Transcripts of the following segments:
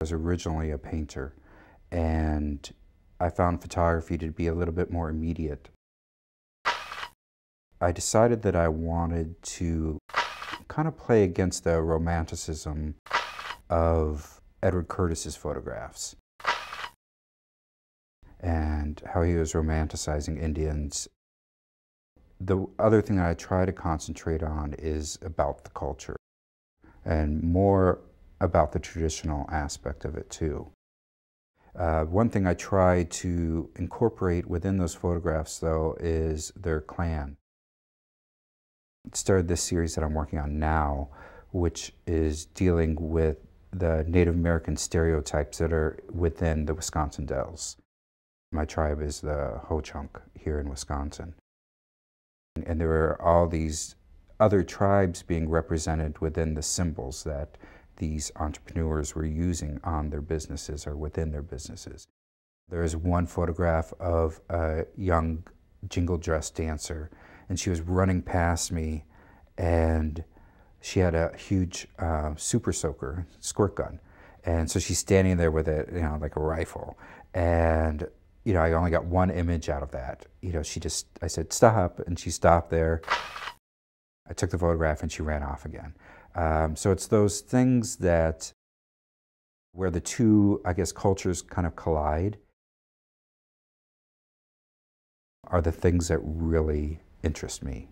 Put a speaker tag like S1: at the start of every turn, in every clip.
S1: was originally a painter, and I found photography to be a little bit more immediate. I decided that I wanted to kind of play against the romanticism of Edward Curtis's photographs and how he was romanticizing Indians. The other thing that I try to concentrate on is about the culture and more about the traditional aspect of it too. Uh, one thing I try to incorporate within those photographs, though, is their clan. It started this series that I'm working on now, which is dealing with the Native American stereotypes that are within the Wisconsin Dells. My tribe is the Ho-Chunk here in Wisconsin. And there are all these other tribes being represented within the symbols that these entrepreneurs were using on their businesses or within their businesses. There is one photograph of a young jingle dress dancer, and she was running past me, and she had a huge uh, super soaker squirt gun. And so she's standing there with it, you know, like a rifle. And, you know, I only got one image out of that. You know, she just, I said, stop, and she stopped there. I took the photograph and she ran off again. Um, so it's those things that where the two, I guess, cultures kind of collide are the things that really interest me.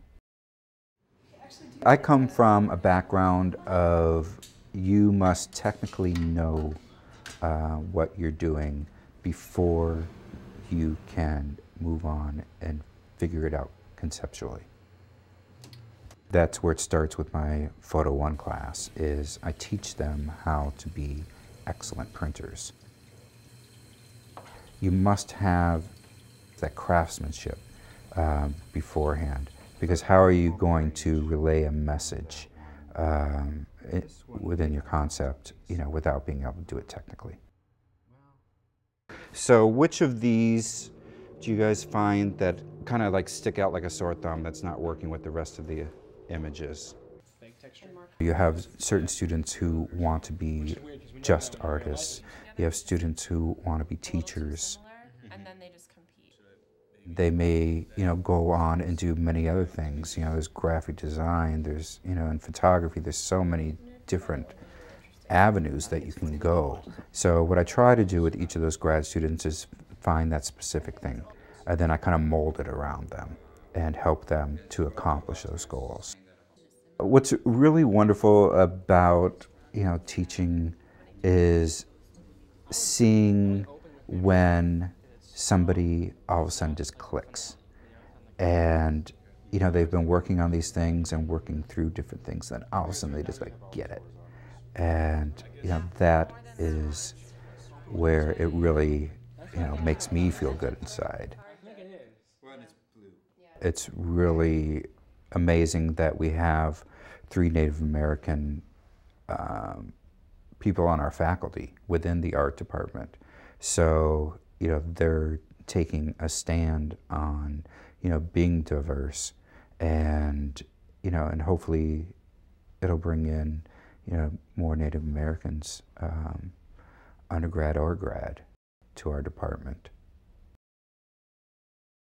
S1: I come from a background of you must technically know uh, what you're doing before you can move on and figure it out conceptually that's where it starts with my Photo One class, is I teach them how to be excellent printers. You must have that craftsmanship um, beforehand, because how are you going to relay a message um, it, within your concept, you know, without being able to do it technically? So which of these do you guys find that kind of like stick out like a sore thumb that's not working with the rest of the images. You have certain students who want to be just artists. You have students who want to be teachers. They may, you know, go on and do many other things. You know, there's graphic design, there's, you know, in photography, there's so many different avenues that you can go. So what I try to do with each of those grad students is find that specific thing, and then I kind of mold it around them and help them to accomplish those goals. What's really wonderful about you know teaching is seeing when somebody all of a sudden just clicks. And you know they've been working on these things and working through different things and all of a sudden they just like get it. And you know that is where it really you know makes me feel good inside it's really amazing that we have three Native American um, people on our faculty within the art department. So, you know, they're taking a stand on, you know, being diverse and, you know, and hopefully it'll bring in, you know, more Native Americans, um, undergrad or grad, to our department.